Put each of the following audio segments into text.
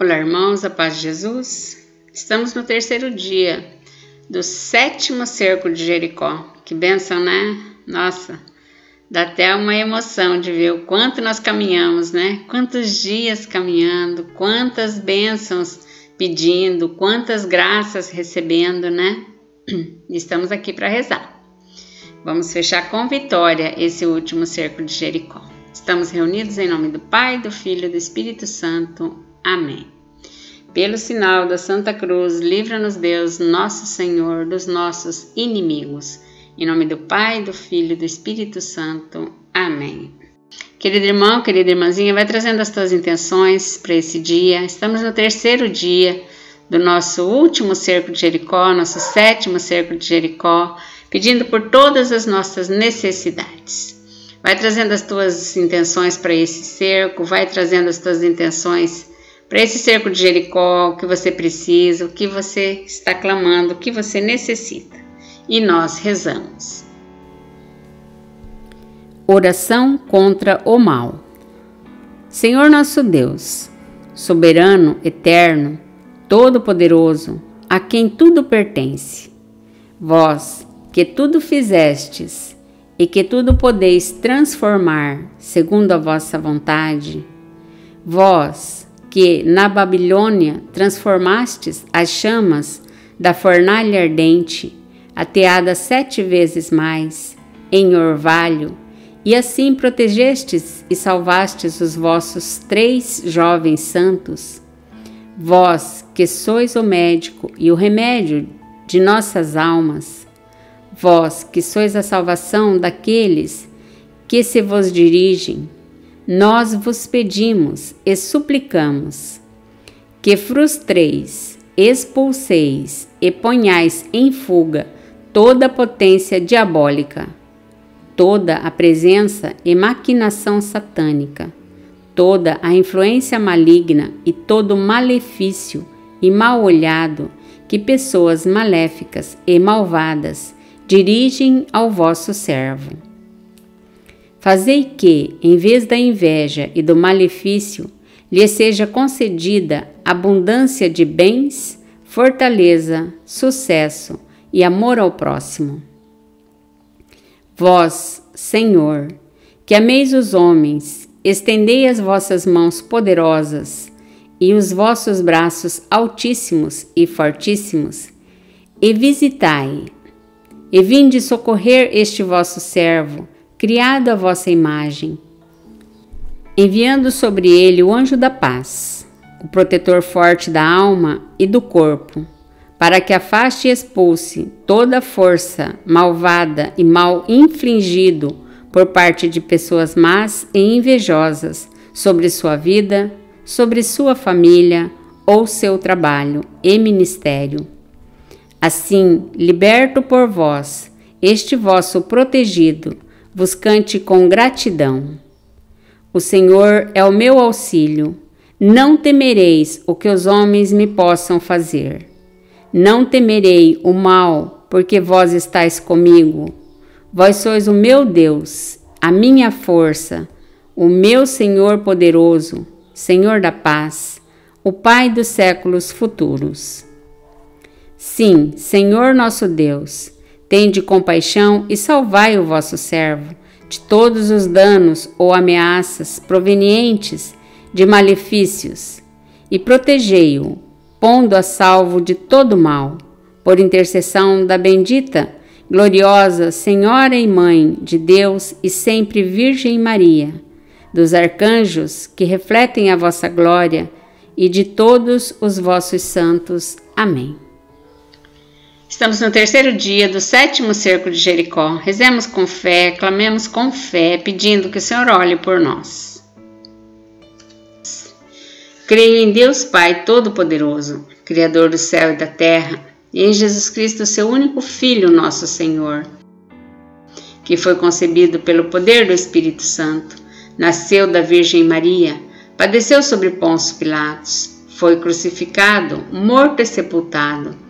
Olá, irmãos, a paz de Jesus. Estamos no terceiro dia do sétimo cerco de Jericó. Que benção, né? Nossa, dá até uma emoção de ver o quanto nós caminhamos, né? Quantos dias caminhando, quantas bênçãos pedindo, quantas graças recebendo, né? Estamos aqui para rezar. Vamos fechar com vitória esse último cerco de Jericó. Estamos reunidos em nome do Pai, do Filho e do Espírito Santo. Amém. Pelo sinal da Santa Cruz, livra-nos Deus, nosso Senhor, dos nossos inimigos. Em nome do Pai, do Filho e do Espírito Santo. Amém. Querido irmão, querida irmãzinha, vai trazendo as tuas intenções para esse dia. Estamos no terceiro dia do nosso último cerco de Jericó, nosso sétimo cerco de Jericó, pedindo por todas as nossas necessidades. Vai trazendo as tuas intenções para esse cerco, vai trazendo as tuas intenções para esse cerco de Jericó, o que você precisa, o que você está clamando, o que você necessita. E nós rezamos. Oração contra o mal. Senhor nosso Deus, soberano, eterno, todo-poderoso, a quem tudo pertence, vós que tudo fizestes e que tudo podeis transformar segundo a vossa vontade, vós que na Babilônia transformastes as chamas da fornalha ardente, ateada sete vezes mais, em orvalho, e assim protegestes e salvastes os vossos três jovens santos. Vós, que sois o médico e o remédio de nossas almas, vós, que sois a salvação daqueles que se vos dirigem, nós vos pedimos e suplicamos que frustreis, expulseis e ponhais em fuga toda a potência diabólica, toda a presença e maquinação satânica, toda a influência maligna e todo malefício e mal olhado que pessoas maléficas e malvadas dirigem ao vosso servo Fazei que, em vez da inveja e do malefício, lhe seja concedida abundância de bens, fortaleza, sucesso e amor ao próximo. Vós, Senhor, que ameis os homens, estendei as vossas mãos poderosas e os vossos braços altíssimos e fortíssimos, e visitai, e vinde socorrer este vosso servo, criado à vossa imagem, enviando sobre ele o anjo da paz, o protetor forte da alma e do corpo, para que afaste e expulse toda força malvada e mal infligido por parte de pessoas más e invejosas sobre sua vida, sobre sua família ou seu trabalho e ministério. Assim, liberto por vós, este vosso protegido, vos cante com gratidão. O Senhor é o meu auxílio. Não temereis o que os homens me possam fazer. Não temerei o mal, porque vós estáis comigo. Vós sois o meu Deus, a minha força, o meu Senhor poderoso, Senhor da paz, o Pai dos séculos futuros. Sim, Senhor nosso Deus, Tende compaixão e salvai o vosso servo de todos os danos ou ameaças provenientes de malefícios, e protegei-o, pondo a salvo de todo mal, por intercessão da bendita, gloriosa Senhora e Mãe de Deus e sempre Virgem Maria, dos arcanjos que refletem a vossa glória e de todos os vossos santos. Amém. Estamos no terceiro dia do sétimo cerco de Jericó. Rezemos com fé, clamemos com fé, pedindo que o Senhor olhe por nós. Creio em Deus Pai Todo-Poderoso, Criador do céu e da terra, e em Jesus Cristo, seu único Filho, nosso Senhor, que foi concebido pelo poder do Espírito Santo, nasceu da Virgem Maria, padeceu sobre Pôncio Pilatos, foi crucificado, morto e sepultado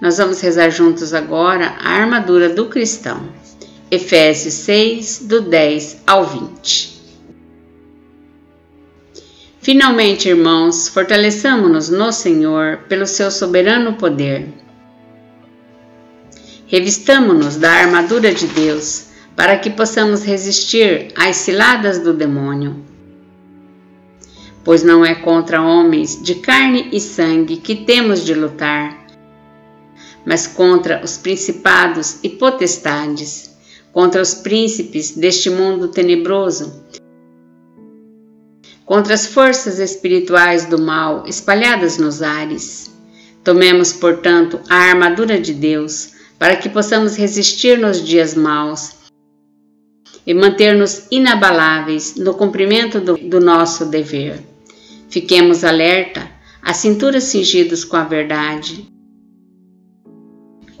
Nós vamos rezar juntos agora a armadura do cristão. Efésios 6, do 10 ao 20. Finalmente, irmãos, fortaleçamo-nos no Senhor pelo seu soberano poder. Revistamo-nos da armadura de Deus para que possamos resistir às ciladas do demônio. Pois não é contra homens de carne e sangue que temos de lutar, mas contra os principados e potestades contra os príncipes deste mundo tenebroso, contra as forças espirituais do mal espalhadas nos ares. Tomemos, portanto, a armadura de Deus para que possamos resistir nos dias maus e manter-nos inabaláveis no cumprimento do, do nosso dever. Fiquemos alerta, a cintura cingidos com a verdade,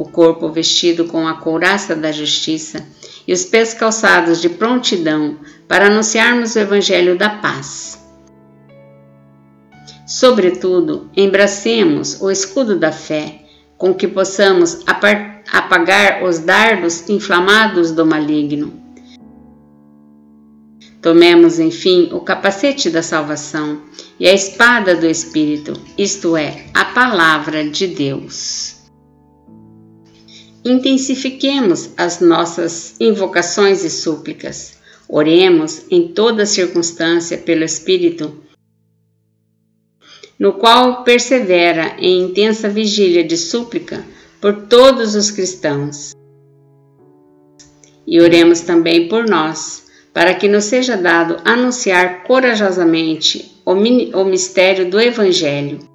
o corpo vestido com a couraça da justiça e os pés calçados de prontidão para anunciarmos o Evangelho da paz. Sobretudo, embracemos o escudo da fé, com que possamos apagar os dardos inflamados do maligno. Tomemos, enfim, o capacete da salvação e a espada do Espírito, isto é, a palavra de Deus. Intensifiquemos as nossas invocações e súplicas. Oremos em toda circunstância pelo Espírito, no qual persevera em intensa vigília de súplica por todos os cristãos. E oremos também por nós, para que nos seja dado anunciar corajosamente o, o mistério do Evangelho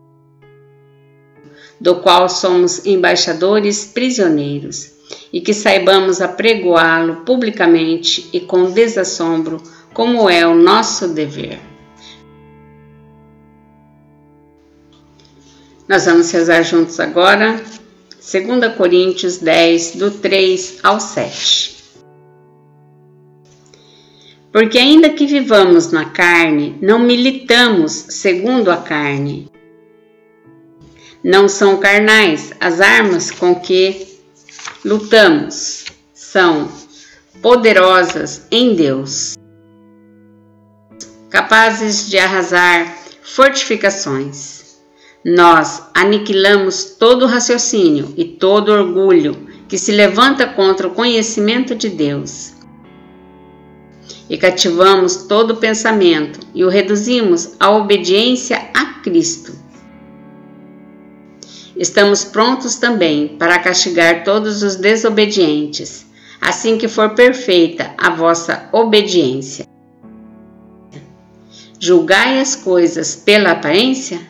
do qual somos embaixadores prisioneiros, e que saibamos apregoá-lo publicamente e com desassombro, como é o nosso dever. Nós vamos rezar juntos agora, 2 Coríntios 10, do 3 ao 7. Porque, ainda que vivamos na carne, não militamos segundo a carne não são carnais. As armas com que lutamos são poderosas em Deus, capazes de arrasar fortificações. Nós aniquilamos todo raciocínio e todo orgulho que se levanta contra o conhecimento de Deus. E cativamos todo pensamento e o reduzimos à obediência a Cristo Estamos prontos também para castigar todos os desobedientes, assim que for perfeita a vossa obediência. Julgai as coisas pela aparência?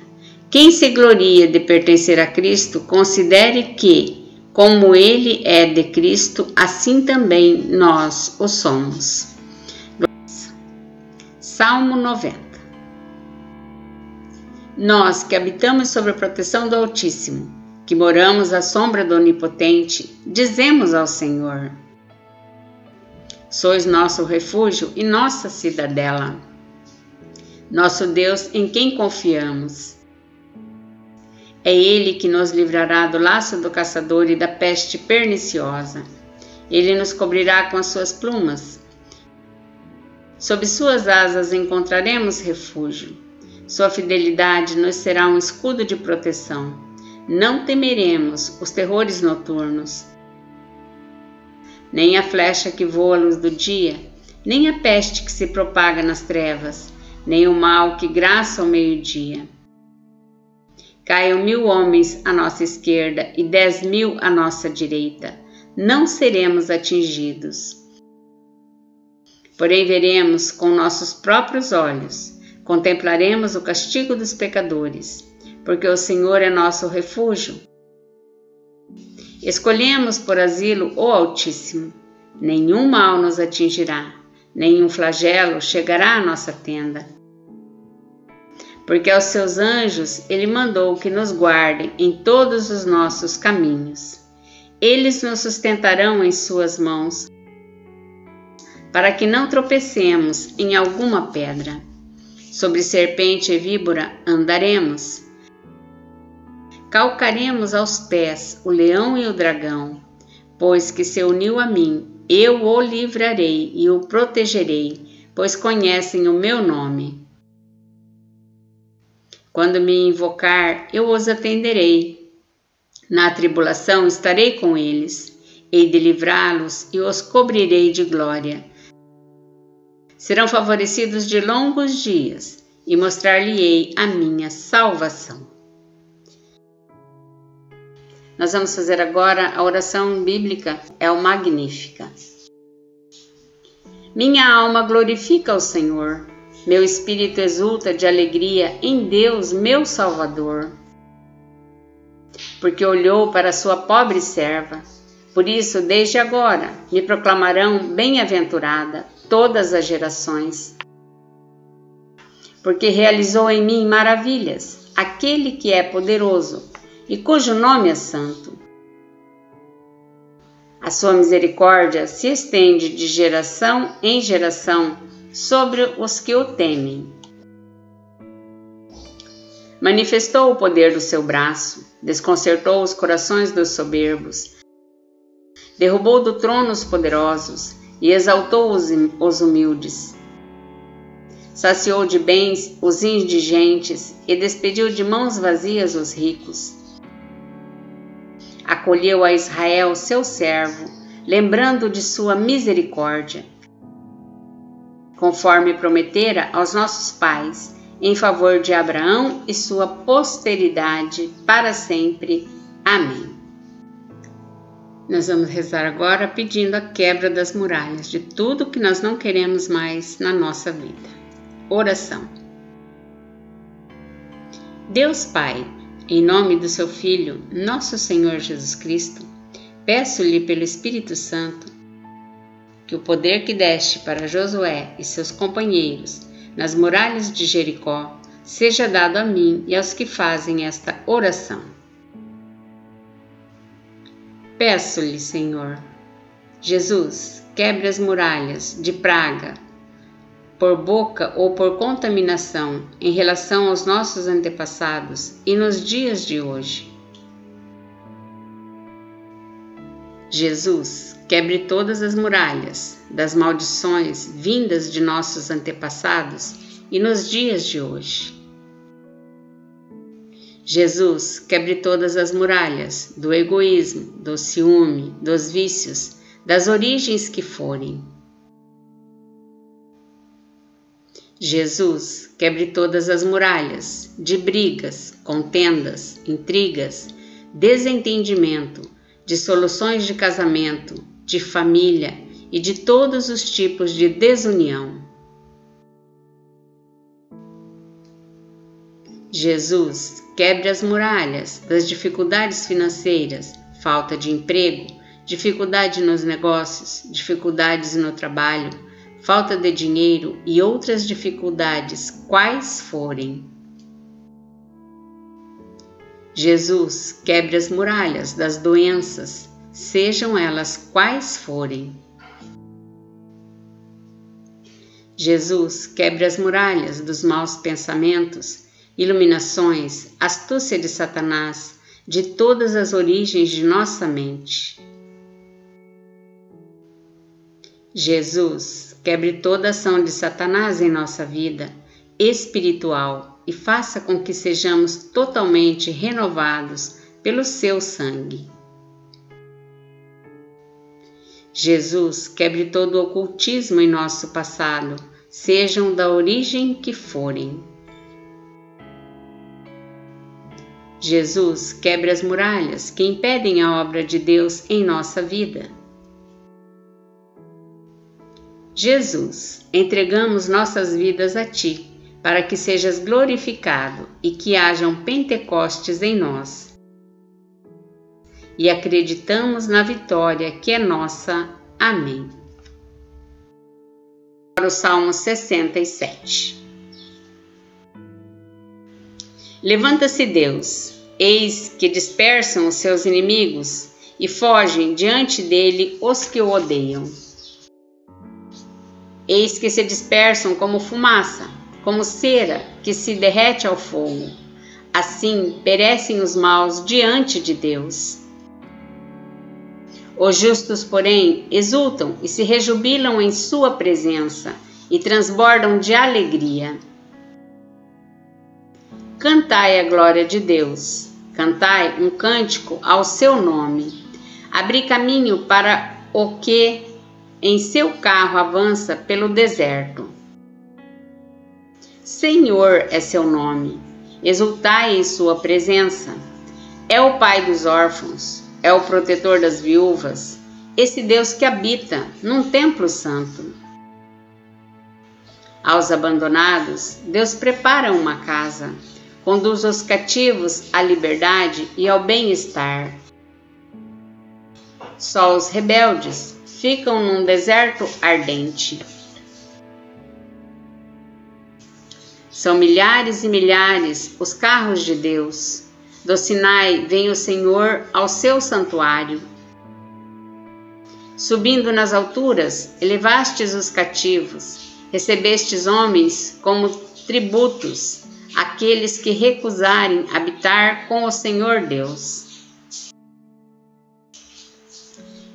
Quem se gloria de pertencer a Cristo, considere que, como ele é de Cristo, assim também nós o somos. Salmo 90 nós que habitamos sob a proteção do Altíssimo, que moramos à sombra do Onipotente, dizemos ao Senhor: Sois nosso refúgio e nossa cidadela, nosso Deus em quem confiamos. É Ele que nos livrará do laço do caçador e da peste perniciosa. Ele nos cobrirá com as suas plumas. Sob suas asas encontraremos refúgio. Sua fidelidade nos será um escudo de proteção. Não temeremos os terrores noturnos, nem a flecha que voa à luz do dia, nem a peste que se propaga nas trevas, nem o mal que graça ao meio-dia. Caiam mil homens à nossa esquerda e dez mil à nossa direita, não seremos atingidos. Porém, veremos com nossos próprios olhos Contemplaremos o castigo dos pecadores, porque o Senhor é nosso refúgio. Escolhemos por asilo o Altíssimo. Nenhum mal nos atingirá, nenhum flagelo chegará à nossa tenda. Porque aos seus anjos ele mandou que nos guardem em todos os nossos caminhos. Eles nos sustentarão em suas mãos, para que não tropecemos em alguma pedra. Sobre serpente e víbora andaremos. Calcaremos aos pés o leão e o dragão, pois que se uniu a mim, eu o livrarei e o protegerei, pois conhecem o meu nome. Quando me invocar, eu os atenderei. Na tribulação estarei com eles, hei de livrá-los e os cobrirei de glória. Serão favorecidos de longos dias e mostrar-lhe-ei a minha salvação. Nós vamos fazer agora a oração bíblica, é o Magnífica. Minha alma glorifica o Senhor, meu espírito exulta de alegria em Deus, meu Salvador, porque olhou para sua pobre serva. Por isso, desde agora, me proclamarão bem-aventurada todas as gerações. Porque realizou em mim maravilhas, aquele que é poderoso e cujo nome é santo. A sua misericórdia se estende de geração em geração sobre os que o temem. Manifestou o poder do seu braço, desconcertou os corações dos soberbos, derrubou do trono os poderosos e exaltou os, os humildes. Saciou de bens os indigentes e despediu de mãos vazias os ricos acolheu a Israel, seu servo, lembrando de sua misericórdia, conforme prometera aos nossos pais, em favor de Abraão e sua posteridade para sempre. Amém. Nós vamos rezar agora pedindo a quebra das muralhas de tudo que nós não queremos mais na nossa vida. Oração. Deus Pai, em nome do seu Filho, nosso Senhor Jesus Cristo, peço-lhe pelo Espírito Santo que o poder que deste para Josué e seus companheiros nas muralhas de Jericó seja dado a mim e aos que fazem esta oração. Peço-lhe, Senhor, Jesus, quebre as muralhas de praga, por boca ou por contaminação em relação aos nossos antepassados e nos dias de hoje. Jesus, quebre todas as muralhas das maldições vindas de nossos antepassados e nos dias de hoje. Jesus, quebre todas as muralhas do egoísmo, do ciúme, dos vícios, das origens que forem Jesus, quebre todas as muralhas de brigas, contendas, intrigas, desentendimento, dissoluções de casamento, de família e de todos os tipos de desunião. Jesus, quebre as muralhas das dificuldades financeiras, falta de emprego, dificuldade nos negócios, dificuldades no trabalho, falta de dinheiro e outras dificuldades, quais forem. Jesus quebre as muralhas das doenças, sejam elas quais forem. Jesus quebre as muralhas dos maus pensamentos, iluminações, astúcia de Satanás, de todas as origens de nossa mente. Jesus, quebre toda ação de Satanás em nossa vida espiritual e faça com que sejamos totalmente renovados pelo seu sangue. Jesus, quebre todo o ocultismo em nosso passado, sejam da origem que forem. Jesus, quebre as muralhas que impedem a obra de Deus em nossa vida. Jesus, entregamos nossas vidas a Ti, para que sejas glorificado e que hajam Pentecostes em nós. E acreditamos na vitória que é nossa. Amém. Agora o Salmo 67. Levanta-se Deus, eis que dispersam os seus inimigos e fogem diante dele os que o odeiam. Eis que se dispersam como fumaça, como cera que se derrete ao fogo. Assim perecem os maus diante de Deus. Os justos, porém, exultam e se rejubilam em sua presença e transbordam de alegria. Cantai a glória de Deus, cantai um cântico ao seu nome. Abri caminho para o que em seu carro avança pelo deserto. Senhor é seu nome, exultai em sua presença. É o Pai dos órfãos, é o protetor das viúvas, esse Deus que habita num templo santo. Aos abandonados, Deus prepara uma casa, conduz os cativos à liberdade e ao bem-estar. Só os rebeldes ficam num deserto ardente. São milhares e milhares os carros de Deus. Do Sinai vem o Senhor ao seu santuário. Subindo nas alturas, elevastes os cativos, recebestes homens como tributos, aqueles que recusarem habitar com o Senhor Deus.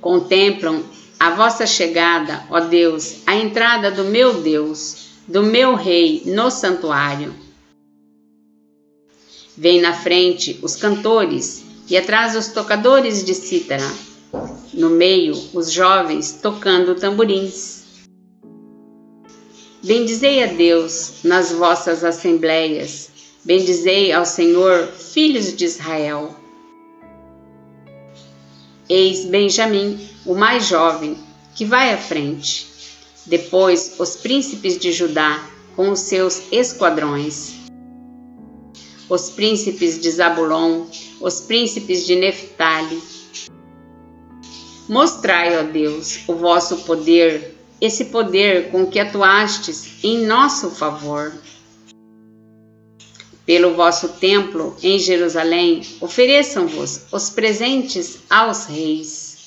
Contemplam a vossa chegada, ó Deus, a entrada do meu Deus, do meu Rei no santuário. Vem na frente os cantores e atrás os tocadores de cítara, no meio os jovens tocando tamborins. Bendizei a Deus nas vossas assembleias, bendizei ao Senhor, filhos de Israel. Eis Benjamim, o mais jovem, que vai à frente. Depois, os príncipes de Judá, com os seus esquadrões. Os príncipes de Zabulon, os príncipes de Neftali. Mostrai, ó Deus, o vosso poder, esse poder com que atuastes em nosso favor. Pelo vosso templo em Jerusalém, ofereçam-vos os presentes aos reis.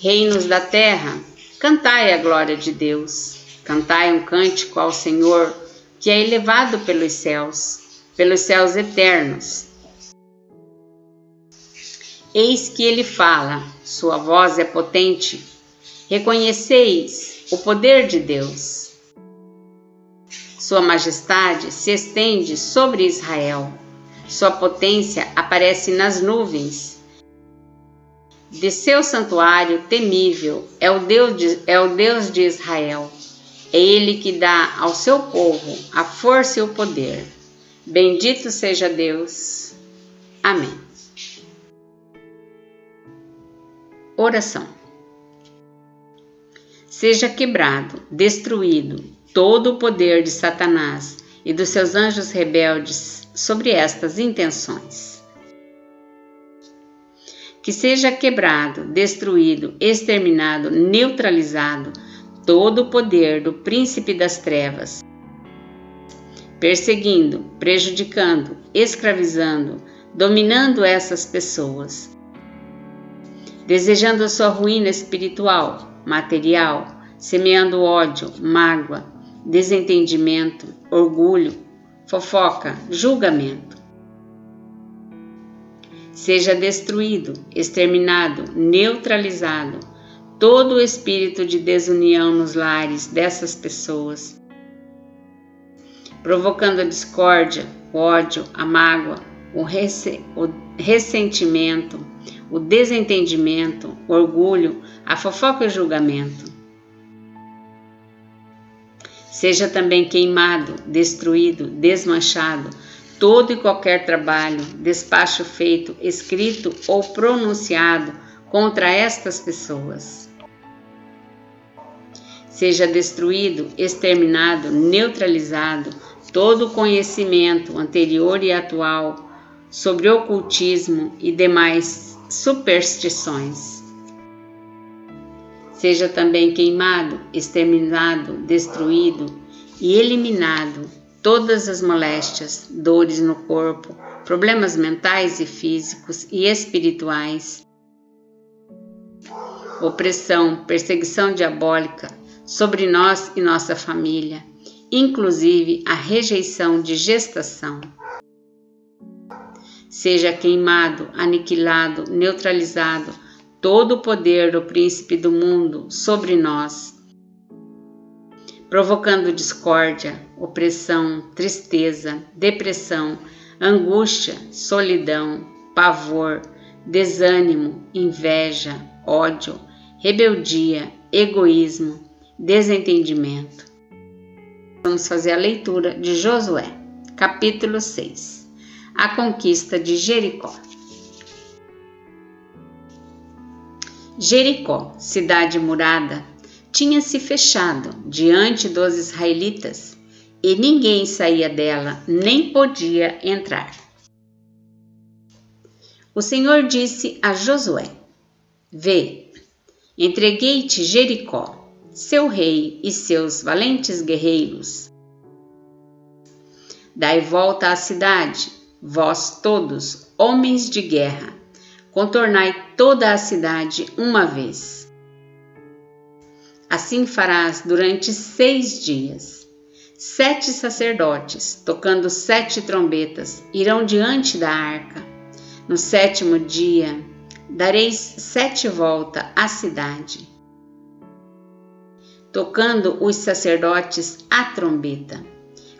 Reinos da terra, cantai a glória de Deus. Cantai um cântico ao Senhor, que é elevado pelos céus, pelos céus eternos. Eis que ele fala, sua voz é potente. Reconheceis o poder de Deus. Sua majestade se estende sobre Israel. Sua potência aparece nas nuvens de seu santuário temível é o Deus de, é o Deus de Israel. É ele que dá ao seu povo a força e o poder. Bendito seja Deus. Amém. Oração. Seja quebrado, destruído todo o poder de Satanás e dos seus anjos rebeldes sobre estas intenções que seja quebrado, destruído, exterminado, neutralizado todo o poder do príncipe das trevas, perseguindo, prejudicando, escravizando, dominando essas pessoas, desejando a sua ruína espiritual, material, semeando ódio, mágoa, desentendimento, orgulho, fofoca, julgamento. Seja destruído, exterminado, neutralizado todo o espírito de desunião nos lares dessas pessoas, provocando a discórdia, o ódio, a mágoa, o, resse o ressentimento, o desentendimento, o orgulho, a fofoca e o julgamento. Seja também queimado, destruído, desmanchado todo e qualquer trabalho, despacho feito, escrito ou pronunciado contra estas pessoas. Seja destruído, exterminado, neutralizado todo o conhecimento anterior e atual sobre ocultismo e demais superstições. seja também queimado, exterminado, destruído e eliminado todas as moléstias, dores no corpo, problemas mentais e físicos e espirituais, opressão, perseguição diabólica sobre nós e nossa família, inclusive a rejeição de gestação. Seja queimado, aniquilado, neutralizado todo o poder do príncipe do mundo sobre nós, provocando discórdia, opressão, tristeza, depressão, angústia, solidão, pavor, desânimo, inveja, ódio, rebeldia, egoísmo, desentendimento. Vamos fazer a leitura de Josué, capítulo 6. A conquista de Jericó. Jericó, cidade murada, tinha se fechado diante dos israelitas e ninguém saía dela, nem podia entrar. O Senhor disse a Josué: Vê, entreguei-te Jericó, seu rei e seus valentes guerreiros. Dai volta à cidade, vós todos, homens de guerra, contornai toda a cidade uma vez. Assim farás durante seis dias. Sete sacerdotes, tocando sete trombetas, irão diante da arca. No sétimo dia, dareis sete voltas à cidade, tocando os sacerdotes a trombeta.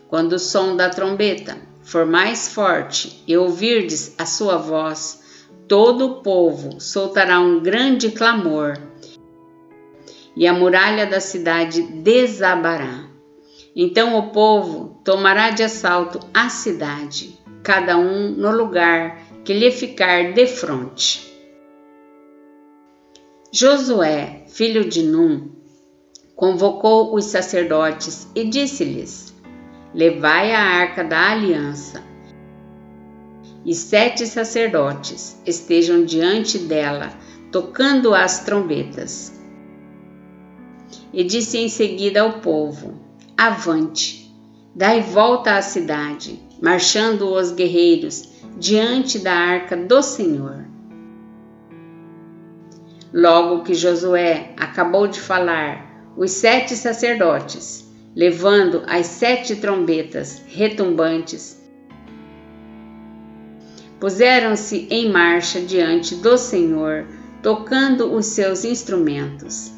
Quando o som da trombeta for mais forte e ouvirdes a sua voz, todo o povo soltará um grande clamor e a muralha da cidade desabará. Então o povo tomará de assalto a cidade, cada um no lugar que lhe ficar de frente. Josué, filho de Num, convocou os sacerdotes e disse-lhes: Levai a arca da aliança e sete sacerdotes estejam diante dela, tocando as trombetas. E disse em seguida ao povo: Avante, dai volta à cidade, marchando os guerreiros diante da arca do Senhor. Logo que Josué acabou de falar, os sete sacerdotes, levando as sete trombetas retumbantes, puseram-se em marcha diante do Senhor, tocando os seus instrumentos,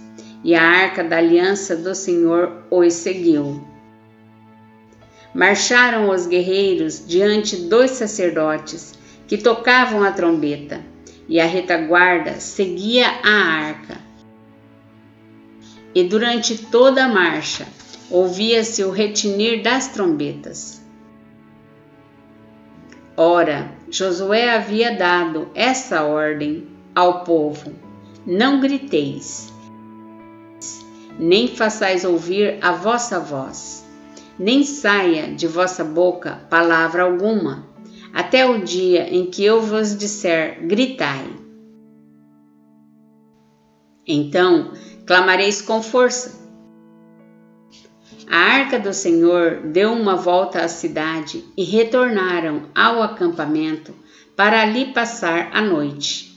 e a arca da aliança do Senhor os seguiu. Marcharam os guerreiros diante dos sacerdotes, que tocavam a trombeta, e a retaguarda seguia a arca. E durante toda a marcha ouvia-se o retinir das trombetas. Ora, Josué havia dado essa ordem ao povo: Não griteis, nem façais ouvir a vossa voz, nem saia de vossa boca palavra alguma, até o dia em que eu vos disser: gritai. Então clamareis com força a arca do Senhor deu uma volta à cidade e retornaram ao acampamento para ali passar a noite.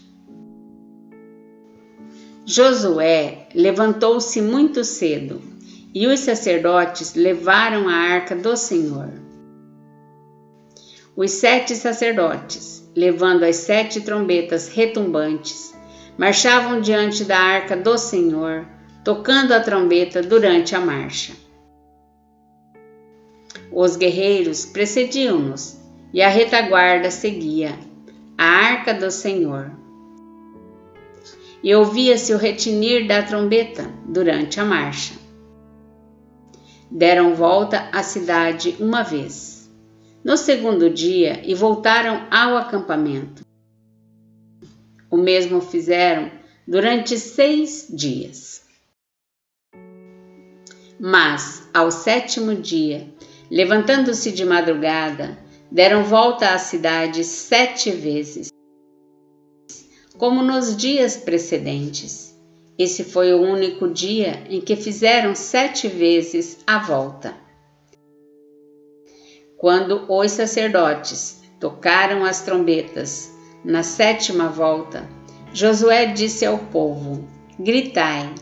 Josué levantou-se muito cedo e os sacerdotes levaram a arca do Senhor. Os sete sacerdotes, levando as sete trombetas retumbantes, marchavam diante da arca do Senhor, tocando a trombeta durante a marcha. Os guerreiros precediam-nos e a retaguarda seguia, a arca do Senhor. E ouvia-se o retinir da trombeta durante a marcha. Deram volta à cidade uma vez, no segundo dia, e voltaram ao acampamento. O mesmo fizeram durante seis dias. Mas, ao sétimo dia, Levantando-se de madrugada, deram volta à cidade sete vezes, como nos dias precedentes, Esse foi o único dia em que fizeram sete vezes a volta. Quando os sacerdotes tocaram as trombetas na sétima volta, Josué disse ao povo: Gritai,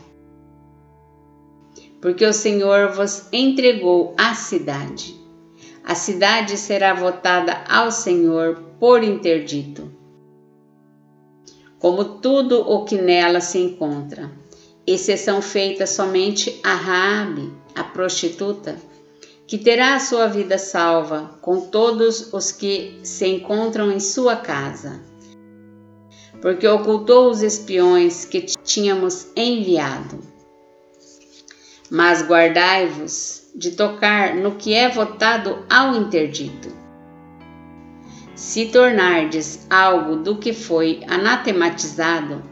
porque o Senhor vos entregou a cidade. A cidade será votada ao Senhor por interdito, como tudo o que nela se encontra, exceção feita somente a Raabe, a prostituta, que terá a sua vida salva com todos os que se encontram em sua casa, porque ocultou os espiões que tínhamos enviado mas guardai-vos de tocar no que é votado ao interdito. Se tornardes algo do que foi anatematizado,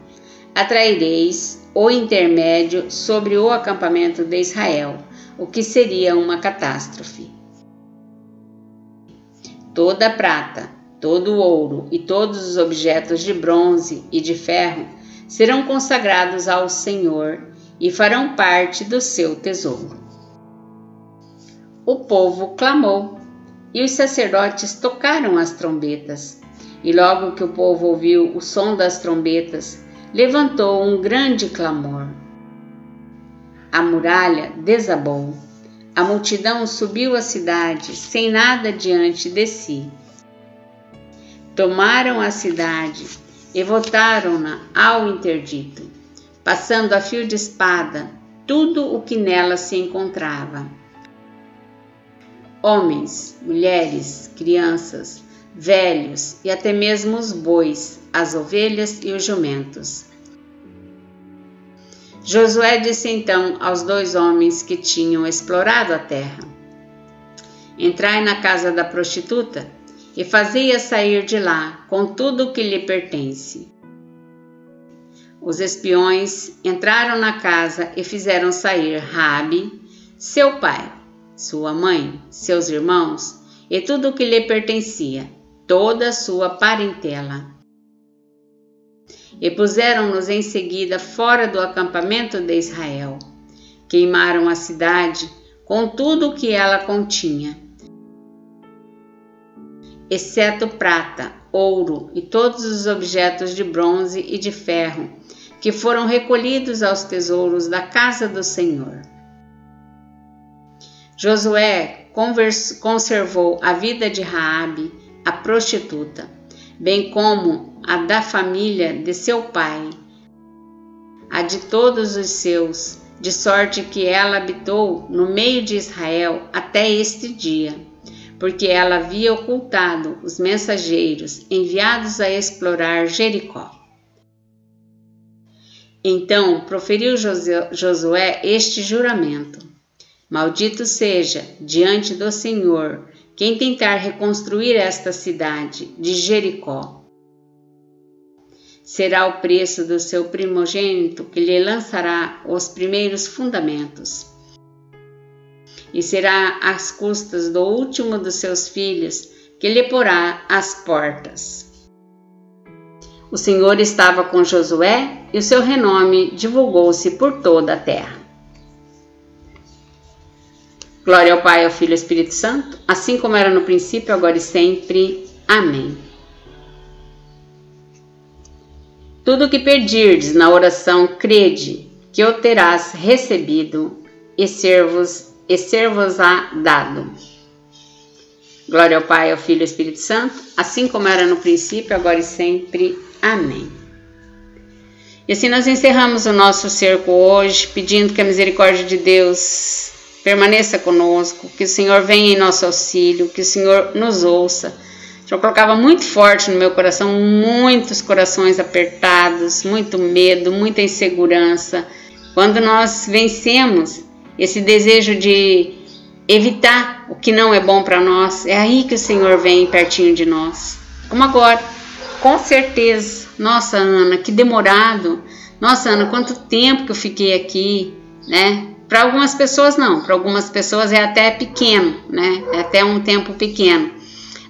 atraireis o intermédio sobre o acampamento de Israel, o que seria uma catástrofe. Toda a prata, todo o ouro e todos os objetos de bronze e de ferro serão consagrados ao Senhor e farão parte do seu tesouro. O povo clamou e os sacerdotes tocaram as trombetas. E logo que o povo ouviu o som das trombetas, levantou um grande clamor. A muralha desabou. A multidão subiu a cidade sem nada diante de si. Tomaram a cidade e votaram-na ao interdito passando a fio de espada tudo o que nela se encontrava. Homens, mulheres, crianças, velhos e até mesmo os bois, as ovelhas e os jumentos. Josué disse então aos dois homens que tinham explorado a terra: Entrai na casa da prostituta e fazei-a sair de lá com tudo o que lhe pertence os espiões entraram na casa e fizeram sair Rabi, seu pai, sua mãe, seus irmãos e tudo o que lhe pertencia, toda a sua parentela. E puseram-nos em seguida fora do acampamento de Israel. Queimaram a cidade com tudo o que ela continha, exceto prata, ouro e todos os objetos de bronze e de ferro que foram recolhidos aos tesouros da casa do Senhor. Josué conservou a vida de Raabe, a prostituta, bem como a da família de seu pai, a de todos os seus, de sorte que ela habitou no meio de Israel até este dia, porque ela havia ocultado os mensageiros enviados a explorar Jericó. Então proferiu Josué este juramento: Maldito seja diante do Senhor quem tentar reconstruir esta cidade de Jericó. Será o preço do seu primogênito que lhe lançará os primeiros fundamentos. E será às custas do último dos seus filhos que lhe porá as portas. O Senhor estava com Josué e o seu renome divulgou-se por toda a terra. Glória ao Pai, ao Filho e ao Espírito Santo, assim como era no princípio, agora e sempre. Amém. Tudo o que pedirdes na oração, crede que o terás recebido e ser-vos e ser-vos-á dado. Glória ao Pai, ao Filho e ao Espírito Santo, assim como era no princípio, agora e sempre. Amém. E assim nós encerramos o nosso cerco hoje, pedindo que a misericórdia de Deus permaneça conosco, que o Senhor venha em nosso auxílio, que o Senhor nos ouça. Eu colocava muito forte no meu coração, muitos corações apertados, muito medo, muita insegurança. Quando nós vencemos esse desejo de evitar o que não é bom para nós, é aí que o Senhor vem pertinho de nós. Como agora, com certeza nossa, Ana, que demorado. Nossa, Ana, quanto tempo que eu fiquei aqui, né? Para algumas pessoas não, para algumas pessoas é até pequeno, né? É até um tempo pequeno.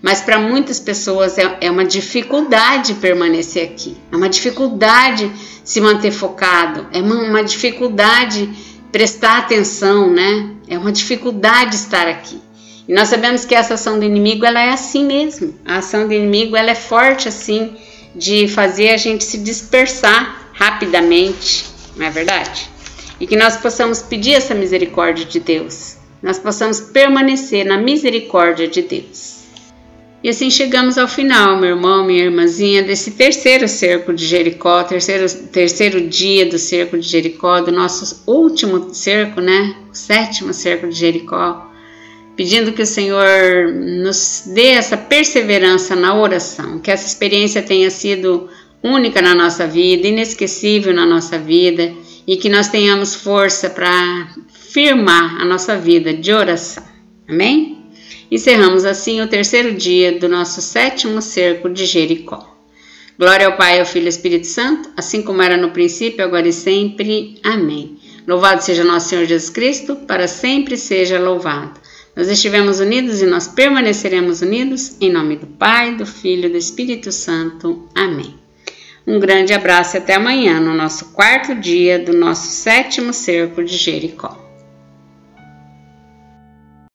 Mas para muitas pessoas é, é uma dificuldade permanecer aqui, é uma dificuldade se manter focado, é uma, uma dificuldade prestar atenção, né? É uma dificuldade estar aqui. E nós sabemos que essa ação do inimigo ela é assim mesmo. A ação do inimigo ela é forte assim de fazer a gente se dispersar rapidamente, não é verdade? E que nós possamos pedir essa misericórdia de Deus. Nós possamos permanecer na misericórdia de Deus. E assim chegamos ao final, meu irmão, minha irmãzinha, desse terceiro cerco de Jericó, terceiro, terceiro dia do cerco de Jericó, do nosso último cerco, né? O sétimo cerco de Jericó. Pedindo que o Senhor nos dê essa perseverança na oração, que essa experiência tenha sido única na nossa vida, inesquecível na nossa vida e que nós tenhamos força para firmar a nossa vida de oração. Amém? Encerramos assim o terceiro dia do nosso sétimo cerco de Jericó. Glória ao Pai, ao Filho e ao Espírito Santo, assim como era no princípio, agora e sempre. Amém. Louvado seja nosso Senhor Jesus Cristo, para sempre seja louvado. Nós estivemos unidos e nós permaneceremos unidos, em nome do Pai, do Filho e do Espírito Santo. Amém. Um grande abraço e até amanhã, no nosso quarto dia do nosso sétimo cerco de Jericó.